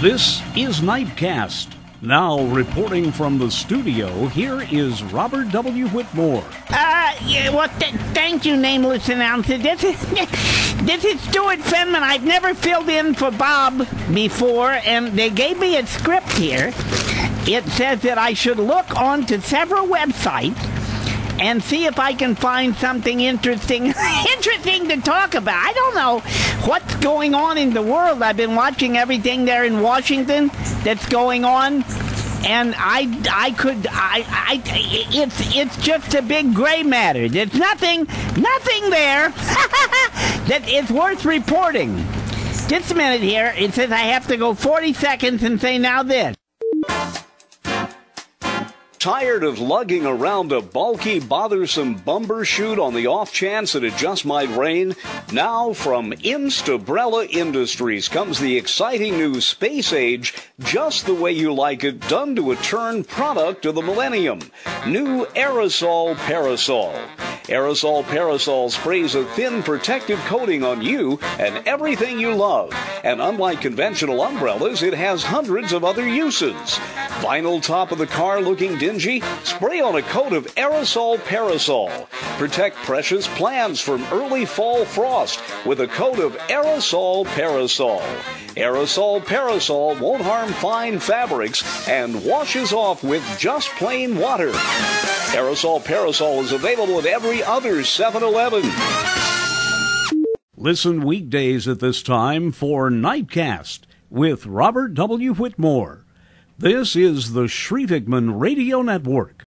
This is Nightcast. Now, reporting from the studio, here is Robert W. Whittmore. Uh, yeah, well, th- thank you, nameless announcer. This is this is Stuart Fenman. I've never filled in for Bob before, and they gave me a script here. It says that I should look onto several websites and see if I can find something interesting interesting to talk about. I don't know what's going on in the world. I've been watching everything there in Washington that's going on. And I, I could, I, I, it's, it's just a big gray matter. There's nothing, nothing there that is worth reporting. Just a minute here. It says I have to go 40 seconds and say now this. Tired of lugging around a bulky, bothersome bumbershoot on the off chance that it just might rain? Now, from Instabrella Industries comes the exciting new Space Age, just the way you like it, done to a turn product of the millennium. New Aerosol Parasol. Aerosol Parasol sprays a thin protective coating on you and everything you love. And unlike conventional umbrellas, it has hundreds of other uses. Vinyl top of the car looking dingy? Spray on a coat of Aerosol Parasol. Protect precious plants from early fall frost with a coat of Aerosol Parasol. Aerosol Parasol won't harm fine fabrics and washes off with just plain water. Aerosol Parasol is available at every other 7 Eleven. Listen weekdays at this time for Nightcast with Robert W. Whittmore. This is the Shrevekman Radio Network.